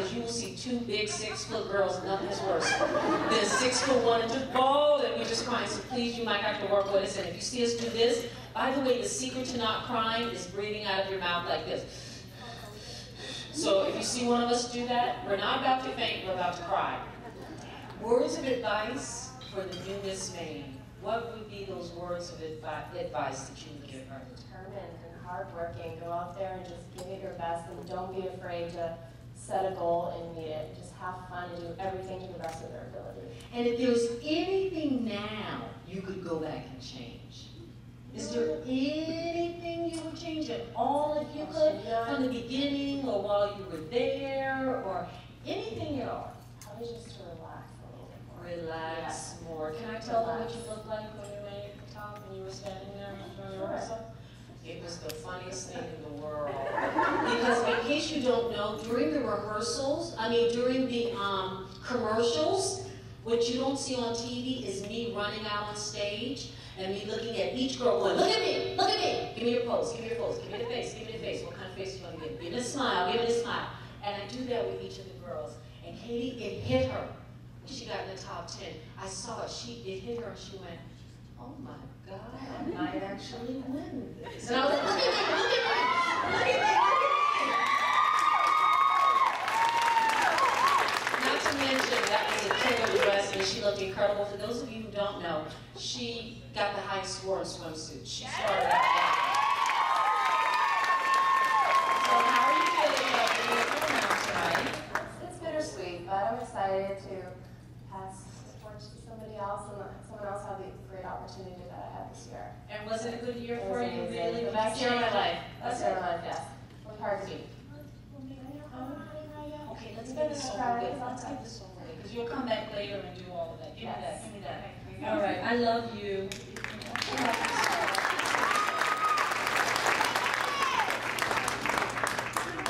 because you will see two big six foot girls, nothing's worse than six foot one and just bald and we just crying. So please, you might have to work with us. And if you see us do this, by the way, the secret to not crying is breathing out of your mouth like this. So if you see one of us do that, we're not about to faint, we're about to cry. Words of advice for the new Miss Maine. What would be those words of advi- advice that you would give her? determined and hardworking. Go out there and just give it your best and don't be afraid to set a goal and meet it. Just have fun and do everything to the best of their ability. And if there's anything now you could go back and change, is there anything you would change at all if you could, from the beginning or while you were there, or anything at all? Probably just to relax a little bit more. Relax more. Can I tell them what you looked like when you made the top and you were standing there in your rehearsal? It was the funniest thing in the world. Because in case you don't know, during the rehearsals, I mean during the um, commercials, what you don't see on TV is me running out on stage and me looking at each girl going, look at me, look at me, give me your pose, give me your pose, give me the face, give me the face. What kind of face you want to give? Give me a smile, give me a smile. And I do that with each of the girls. And Katie, it hit her. She got in the top 10. I saw it. She it hit her and she went, oh my God, I might actually win this. And I was like, look at me, look at me, look at me, look at me. Not to mention, that was a killer dress and she looked incredible. For those of you who don't know, she got the highest score in swimsuit. She started out that. So how are you feeling about new turnout tonight? It's, it's bittersweet, but I'm excited to pass the torch to somebody else and let someone else have the great opportunity that I had this year. And was it a good year It for was you, amazing. really? The best year of my it? life. That's Best year it. of my life, yes. Hard to beat. Okay, let's get this over with. Let's get this over with, because you'll come back later and do all of that. Give me that, Yes. give me that. All right, I love you.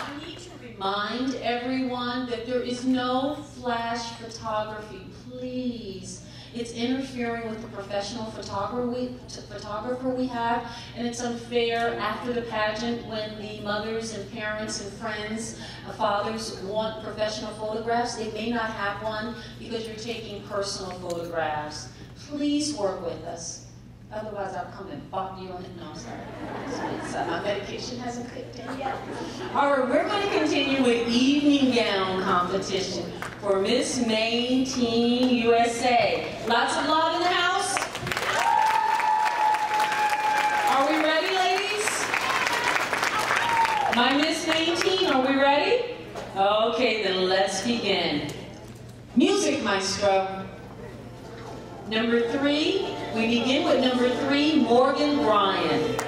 I need to remind everyone that there is no flash photography, please. It's interfering with the professional photographer we, have, and it's unfair after the pageant when the mothers and parents and friends, uh, fathers want professional photographs. They may not have one because you're taking personal photographs. Please work with us. Otherwise, I'll come and bop you on it. No, I'm sorry. Uh, my medication hasn't kicked in yet. All right, we're going to continue with evening gown competition for Miss Maine Teen USA. Lots of love in the house. Are we ready, ladies? My Miss Maine Teen, are we ready? Okay, then let's begin. Music, maestro. Number three, we begin with number three, Morgan Bryan.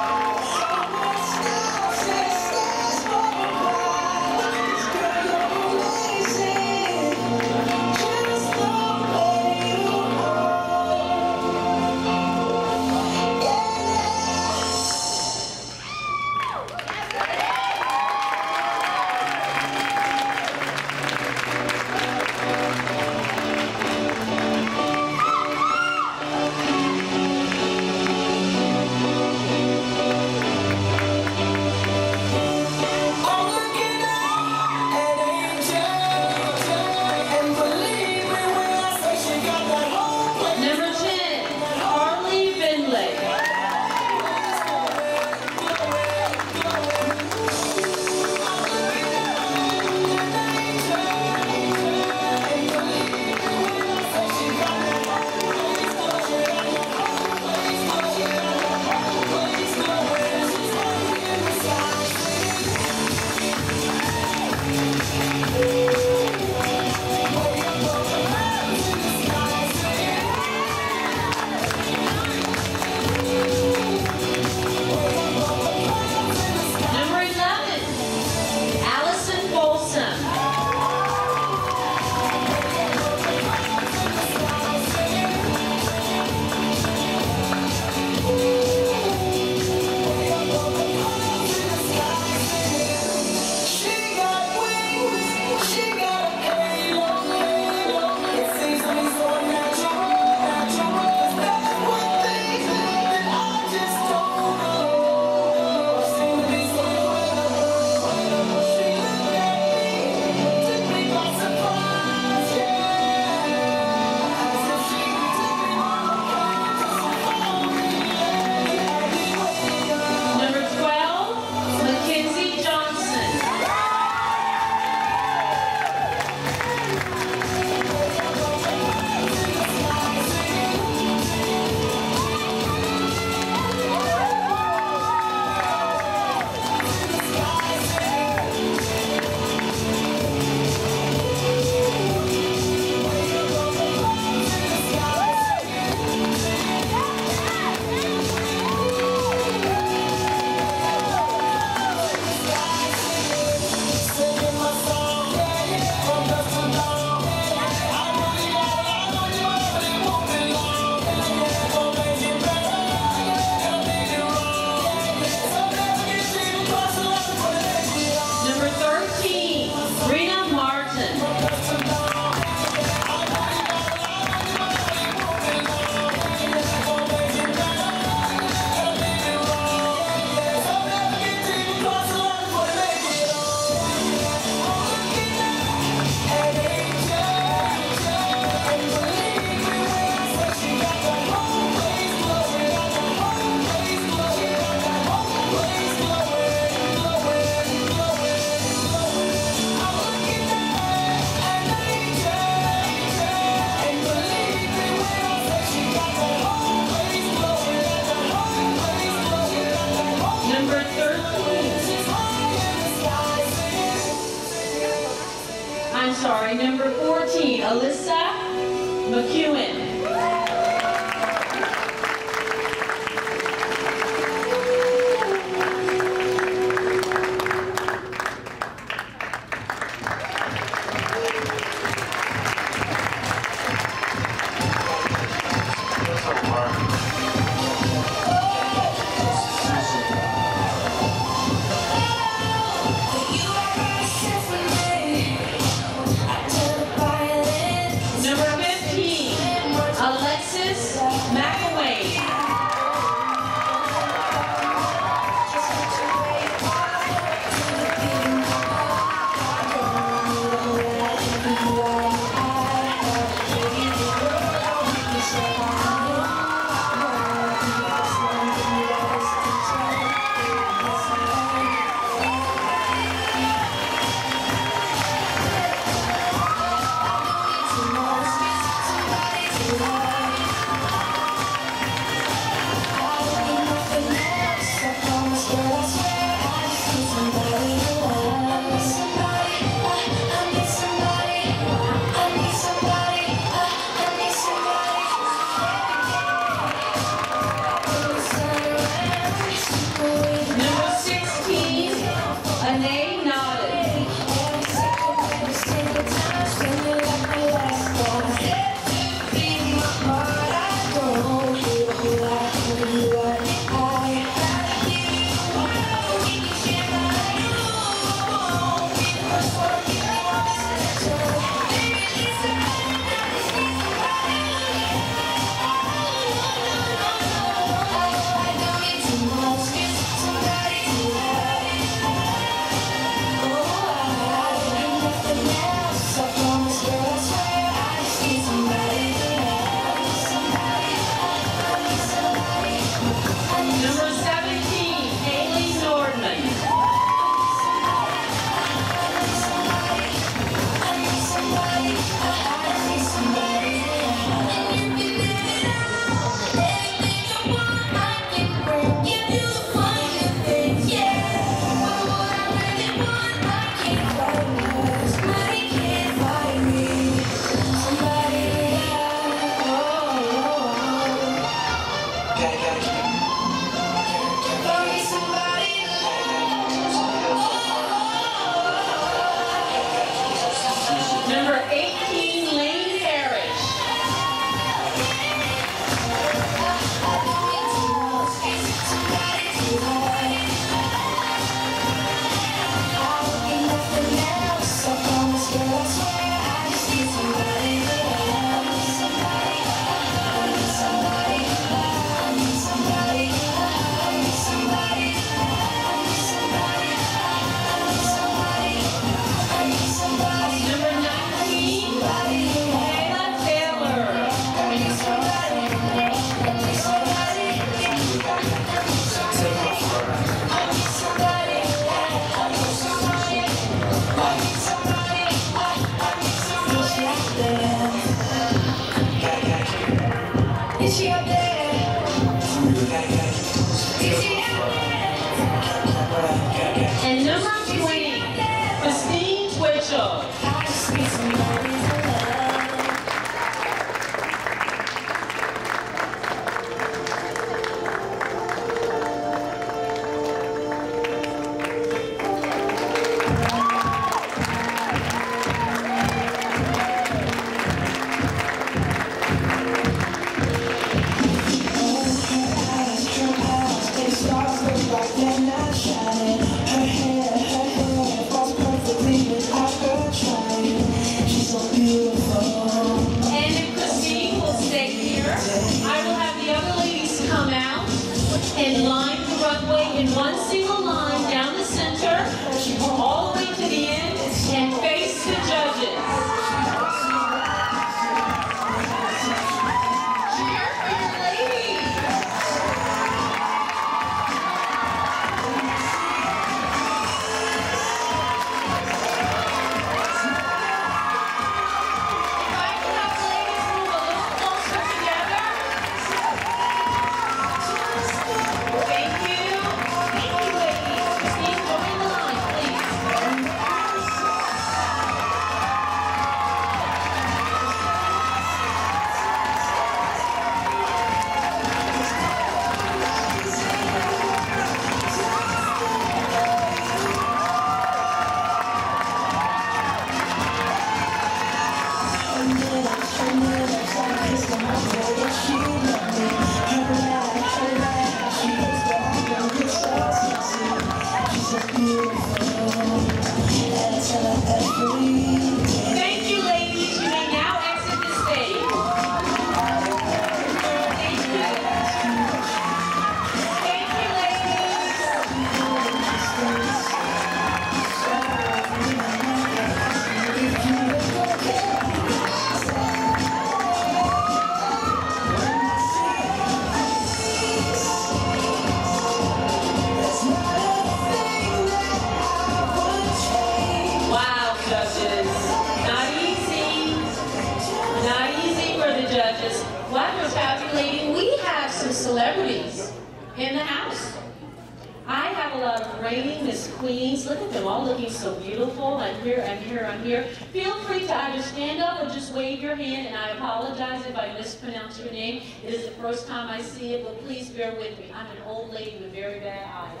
Looking so beautiful. I'm here, I'm here, I'm here. Feel free to either stand up or just wave your hand, and I apologize if I mispronounce your name. It is the first time I see it, but please bear with me. I'm an old lady with very bad eyes.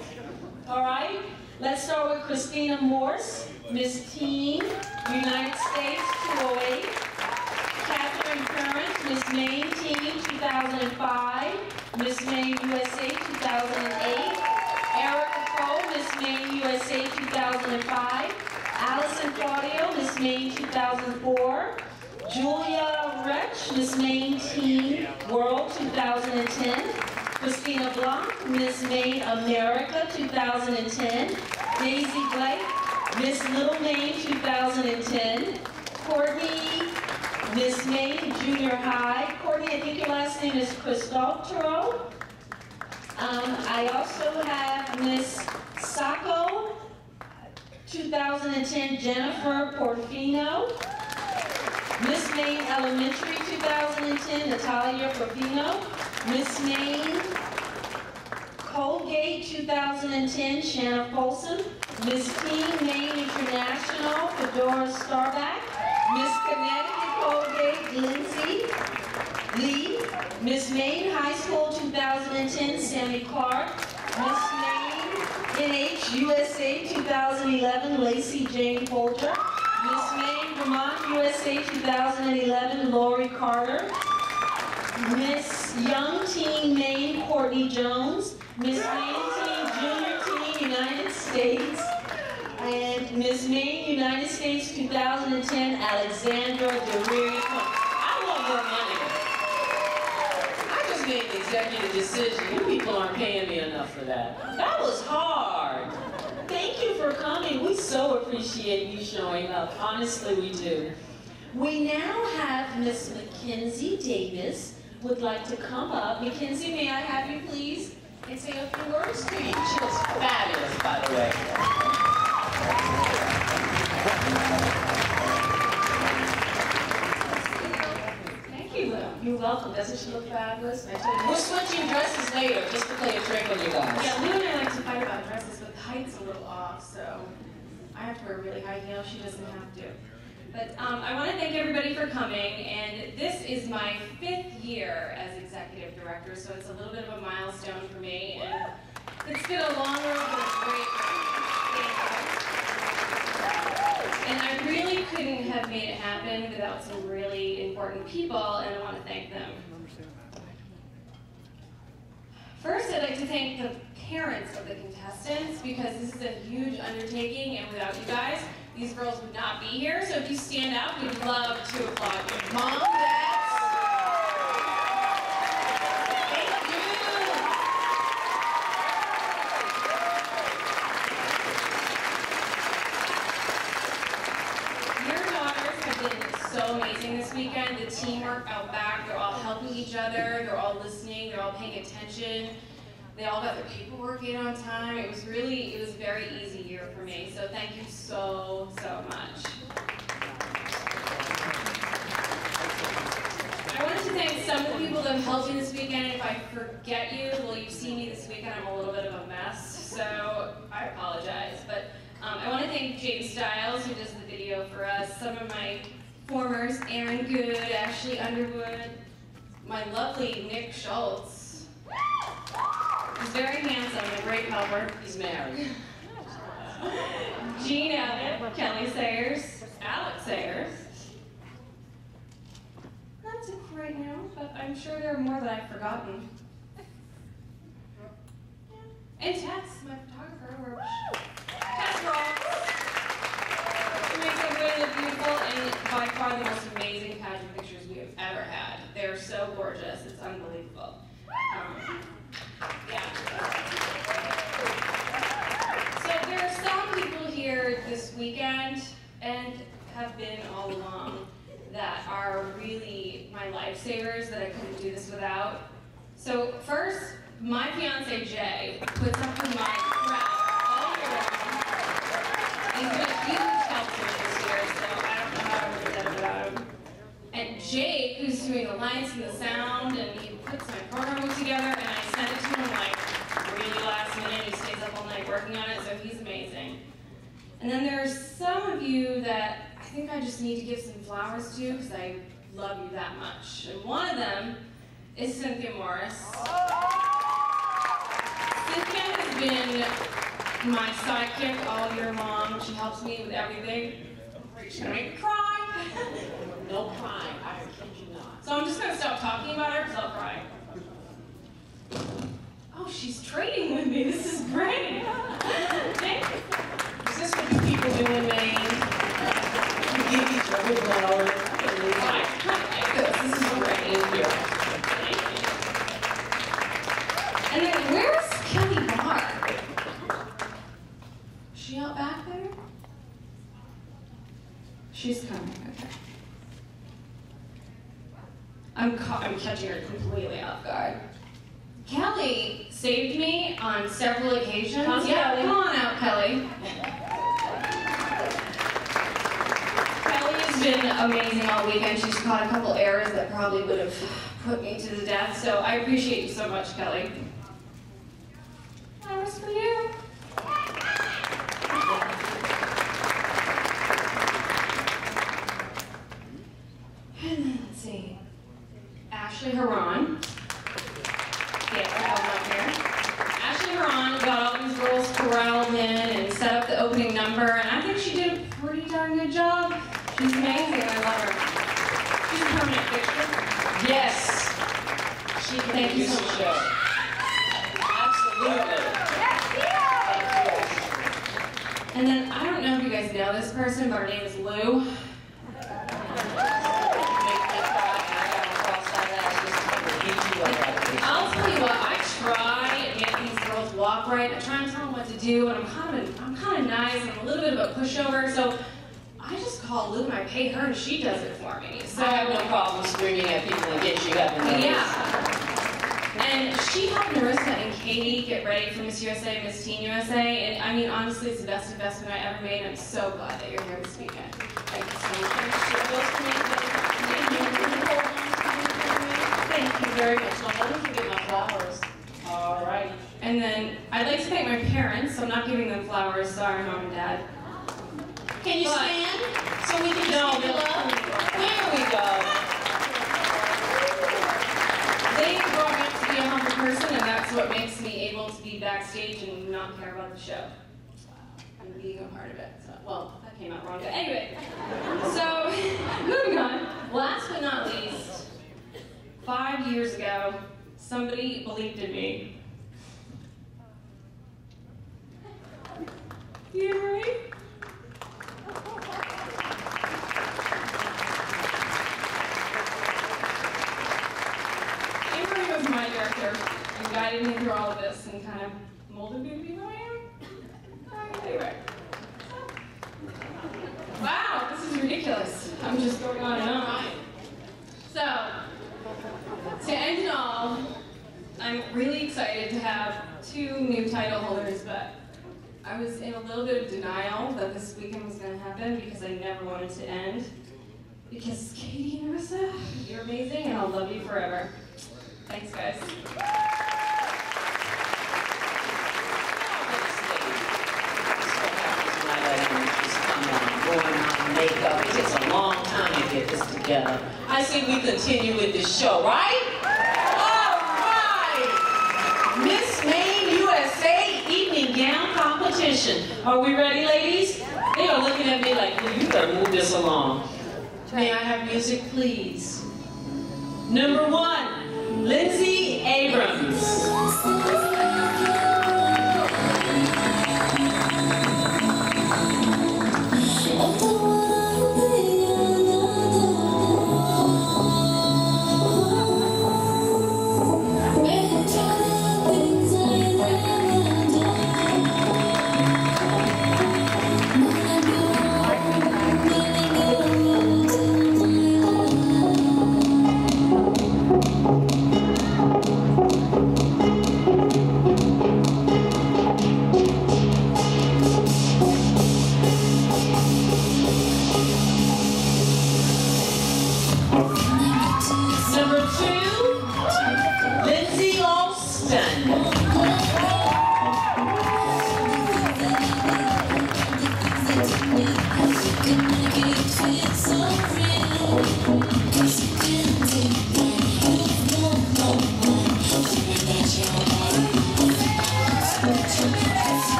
All right? Let's start with Christina Morse, Miss Teen, United States 208. Catherine Curran, Miss Maine Teen 2005, Miss Maine USA 2008. Miss Maine USA 2005. Allison Claudio, Miss Maine 2004. Julia Wretch, Miss Maine Teen World 2010. Christina Blanc, Miss Maine America 2010. Daisy Blake, Miss Little Maine 2010. Courtney, Miss Maine Junior High. Courtney, I think your last name is Cristoforo. Um, I also have Miss Sacco, 2010 Jennifer Porfino. Miss Maine Elementary 2010 Natalia Porfino. Miss Maine Colgate 2010 Shanna Folsom. Miss Teen Maine International Fedora Starback. Miss Connecticut Colgate Lindsay Lee. Miss Maine High School 2010 Sammy Clark. Miss Maine NH USA 2011 Lacey Jane Folger. Miss Maine Vermont USA 2011 Lori Carter. Miss Young Teen Maine Courtney Jones. Miss Maine Teen Junior Teen United States. And Miss Maine United States 2010 Alexandra DeReary. I want more money. I just made an executive decision. You people aren't paying me enough for that. That was hard. Thank you for coming. We so appreciate you showing up. Honestly, we do. We now have Miss Mackenzie Davis would like to come up. Mackenzie, may I have you please and say a few words to you? She looks fabulous, by the way. Welcome. Doesn't she look fabulous? We're switching dresses later just to play a trick on you guys. Yeah, Lou and I like to fight about dresses, but the height's a little off, so I have to wear really high heels. She doesn't have to. But um, I want to thank everybody for coming, and this is my fifth year as executive director, so it's a little bit of a milestone for me. And it's been a long road, but it's great. And I really couldn't have made it happen without some really important people, and I want to thank them. First, I'd like to thank the parents of the contestants because this is a huge undertaking, and without you guys, these girls would not be here. So if you stand up, we'd love to applaud you. Mom, dads. Thank you. Your daughters have been so amazing this weekend. The teamwork out back, they're all helping each other, they're all listening, they're all paying attention. They all got their paperwork in on time. It was really, it was a very easy year for me. So thank you so, so much. I wanted to thank some of the people that have helped me this weekend. If I forget you, well, you've seen me this weekend. I'm a little bit of a mess, so I apologize. But um, I want to thank James Stiles, who does the video for us. Some of my formers, Aaron Good, Ashley Underwood, my lovely Nick Schultz. He's very handsome and a great helper. He's married. Jean Abbott, Kelly Sayers, Alex Sayers. That's it for right now, but I'm sure there are more that I've forgotten. And Tess, my photographer, we're Tess rocks. Far the most amazing pageant pictures we have ever had. They're so gorgeous, it's unbelievable. Um, yeah. So there are some people here this weekend and have been all along that are really my lifesavers that I couldn't do this without. So first, my fiance Jay puts up with my crap all year long help to me this year, so I don't know how I would have done it without him. And Jake, who's doing the lights and the sound, and he puts my program together, and I send it to him like really last minute. He stays up all night working on it, so he's amazing. And then there are some of you that I think I just need to give some flowers to because I love you that much. And one of them is Cynthia Morris. Cynthia has been my sidekick all year long. She helps me with everything. She's gonna make me cry. No crime, I kid you not. So I'm just gonna stop talking about her because I'll cry. Oh, she's trading with me. This is great. Thank you. Is this what you people do in Maine? You give each other flowers? I kind of like this. This is great. Thank you. And then where's Kelly Barr? Is she out back there? She's coming. Okay. I'm ca- I'm catching her completely off guard. Kelly saved me on several occasions. Come, yeah, Kelly. come on out, Kelly. Kelly has been amazing all weekend. She's caught a couple errors that probably would have put me to the death. So I appreciate you so much, Kelly. Flowers for you. And then let's see. Ashley Haran. Yeah, I have one here. Ashley Haran got all these girls corralled in and set up the opening number, and I think she did a pretty darn good job. She's amazing. I love her. She's a permanent fixture. Yes. She Thank you so much. Absolutely. And then I don't know if you guys know this person, but her name is Lou. I'll tell you what, I try and make these girls walk right. I try and tell them what to do, and I'm kind of I'm kind of nice. I'm a little bit of a pushover, so call Lou and I pay her, and she does it for me. So I have no problem screaming at people in case you got the notice. Yeah. And she helped Narissa and Katie get ready for Miss USA, Miss Teen USA, and I mean honestly, it's the best investment I ever made. I'm so glad that you're here this weekend. Thank you so much. Thank you very much. Now, let me get my flowers. All right. And then I'd like to thank my parents. I'm not giving them flowers. Sorry, mom and dad. Can you But- stand so we can No, just give love? There we go. They brought me up to be a humble person, and that's what makes me able to be backstage and not care about the show. Uh, and being a part of it. So, well, that came out wrong. But anyway, so moving on. Last but not least, five years ago, somebody believed in me. Yeah, right? Guided me through all of this and kind of molded me to be who I am. Anyway. Wow, this is ridiculous. I'm just going on and on. So, to end it all, I'm really excited to have two new title holders, but I was in a little bit of denial that this weekend was going to happen because I never wanted to end. Because Katie and Marissa, you're amazing and I'll love you forever. Thanks, guys. Makeup. It takes a long time to get this together. I say we continue with the show, right? All right. Miss Maine USA Evening Gown Competition. Are we ready, ladies? They are looking at me like, "Well, you better move this along. May I have music, please? Number one, Lindsay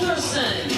Wilkerson.